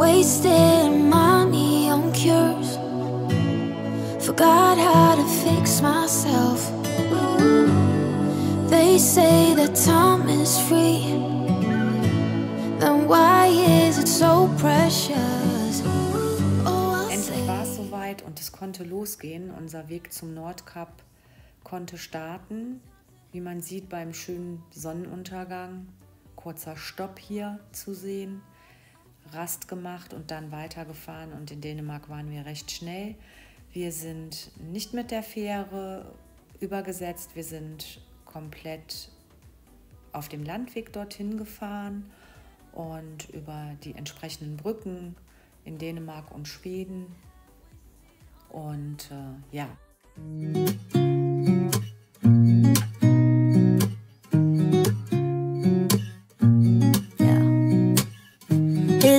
Wasting money on cures. Forgot how to fix myself. They say that time is free. Then why is it so precious? Oh, Endlich war es soweit und es konnte losgehen. Unser Weg zum Nordkap konnte starten. Wie man sieht beim schönen Sonnenuntergang. Kurzer Stopp hier zu sehen. Rast gemacht und dann weitergefahren. Und in Dänemark waren wir recht schnell. Wir sind nicht mit der Fähre übergesetzt. Wir sind komplett auf dem Landweg dorthin gefahren und über die entsprechenden Brücken in Dänemark und Schweden. Und äh, ja.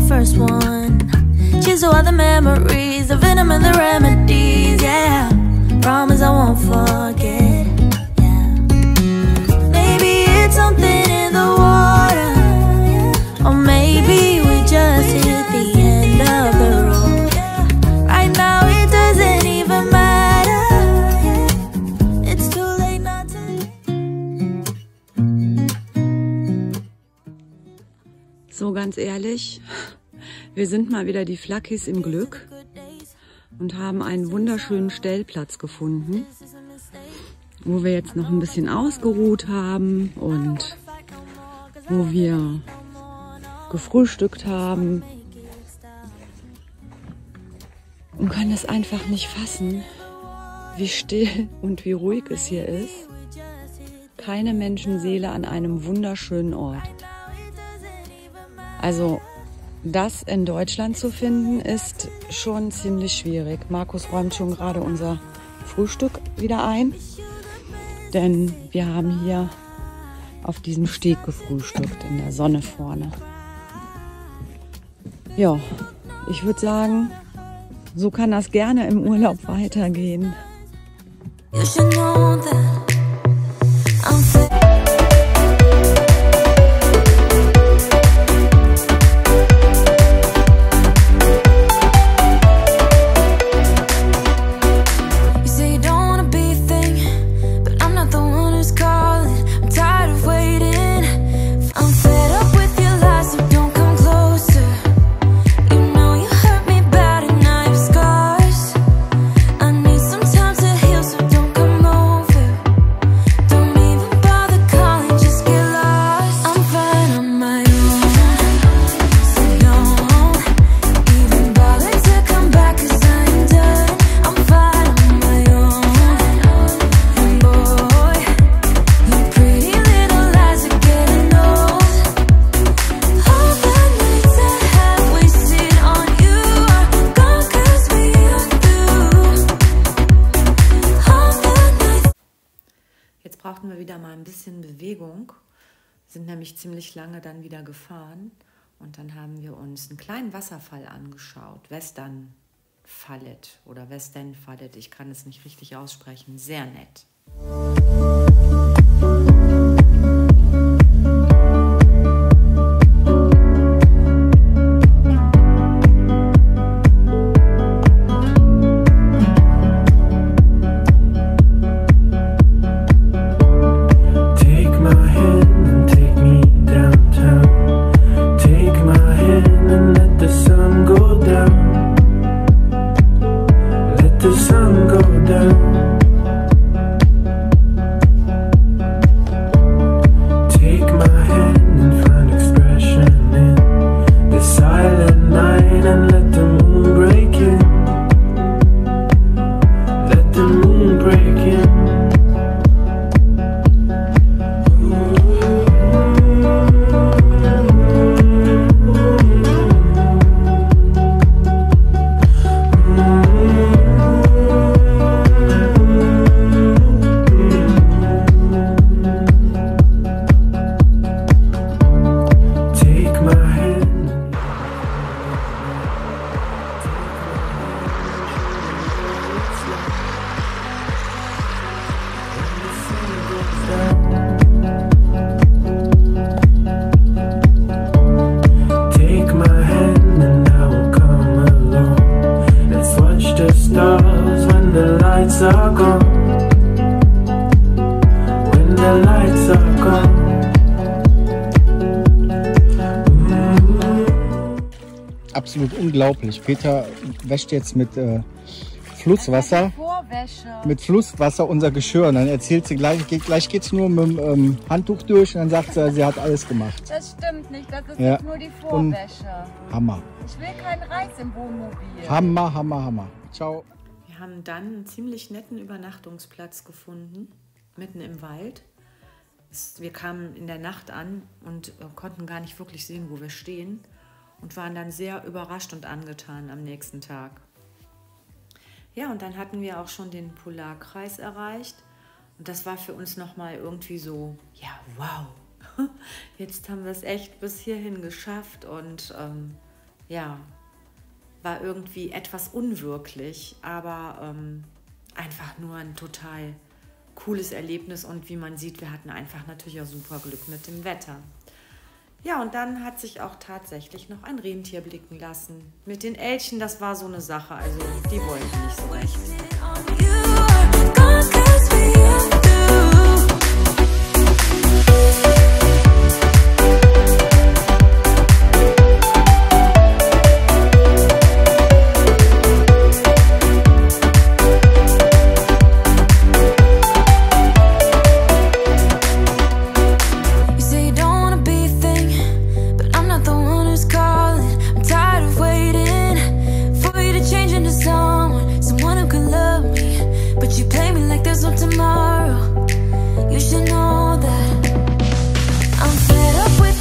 My first one. To all the memories, the venom and the remedies, yeah. Promise I won't forget, yeah. Maybe it's something in the water, ganz ehrlich, wir sind mal wieder die Flackis im Glück und haben einen wunderschönen Stellplatz gefunden, wo wir jetzt noch ein bisschen ausgeruht haben und wo wir gefrühstückt haben und können es einfach nicht fassen, wie still und wie ruhig es hier ist. Keine Menschenseele an einem wunderschönen Ort. Also das in Deutschland zu finden, ist schon ziemlich schwierig. Markus räumt schon gerade unser Frühstück wieder ein, denn wir haben hier auf diesem Steg gefrühstückt, in der Sonne vorne. Ja, ich würde sagen, so kann das gerne im Urlaub weitergehen. You should know that sind nämlich ziemlich lange dann wieder gefahren. Und dann haben wir uns einen kleinen Wasserfall angeschaut, Western Fallet oder Western Fallet, ich kann es nicht richtig aussprechen, sehr nett. Unglaublich. Peter wäscht jetzt mit äh, Flusswasser, Vorwäsche. mit Flusswasser unser Geschirr. Und dann erzählt sie gleich, geht, gleich geht's nur mit dem ähm, Handtuch durch und dann sagt sie, sie hat alles gemacht. Das stimmt nicht, das ist Ja. nicht nur die Vorwäsche. Hammer. Ich will keinen Reis im Wohnmobil. Hammer, hammer, hammer. Ciao. Wir haben dann einen ziemlich netten Übernachtungsplatz gefunden, mitten im Wald. Es- Wir kamen in der Nacht an und äh, konnten gar nicht wirklich sehen, wo wir stehen und waren dann sehr überrascht und angetan am nächsten Tag. Ja, und dann hatten wir auch schon den Polarkreis erreicht und das war für uns nochmal irgendwie so, ja, wow, jetzt haben wir es echt bis hierhin geschafft und ähm, ja, war irgendwie etwas unwirklich, aber ähm, einfach nur ein total cooles Erlebnis und wie man sieht, wir hatten einfach natürlich auch super Glück mit dem Wetter. Ja, und dann hat sich auch tatsächlich noch ein Rentier blicken lassen. Mit den Elchen, das war so eine Sache, also die wollten nicht so recht. But you play me like there's no tomorrow. You should know that I'm fed up with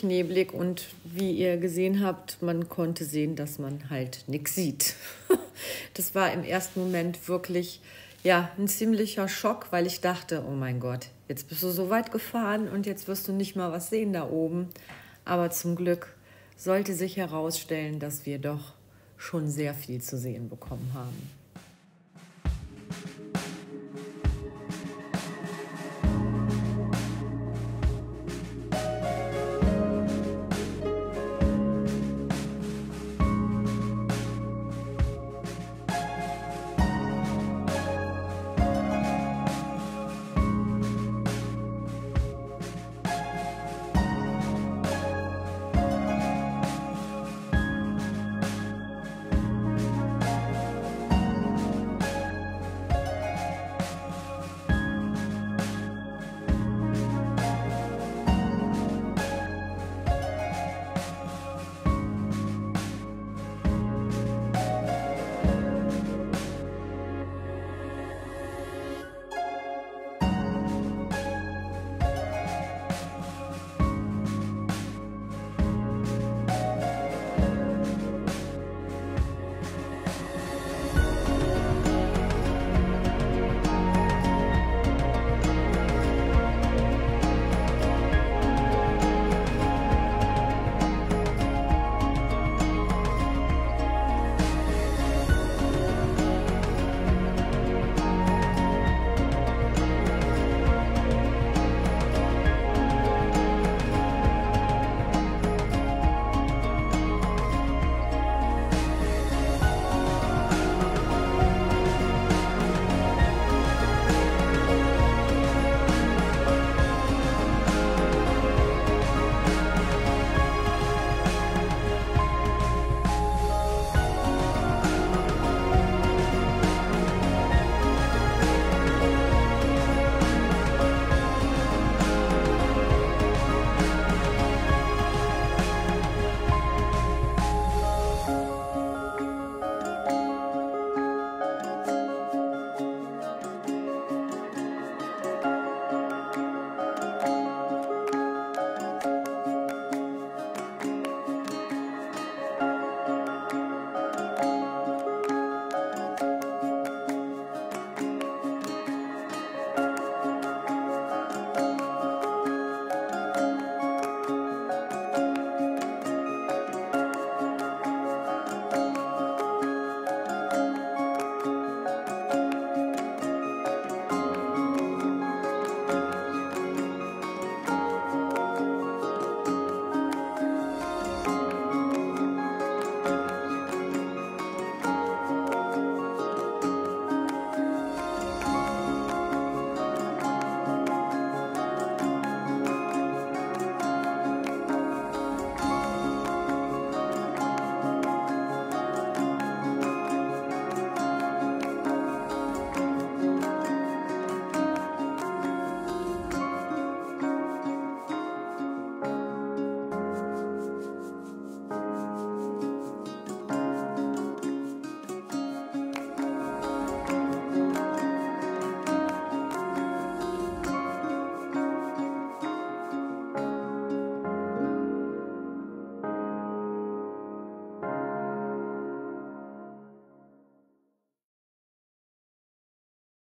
ziemlich neblig und wie ihr gesehen habt, man konnte sehen, dass man halt nichts sieht. Das war im ersten Moment wirklich ja, ein ziemlicher Schock, weil ich dachte, oh mein Gott, jetzt bist du so weit gefahren und jetzt wirst du nicht mal was sehen da oben. Aber zum Glück sollte sich herausstellen, dass wir doch schon sehr viel zu sehen bekommen haben.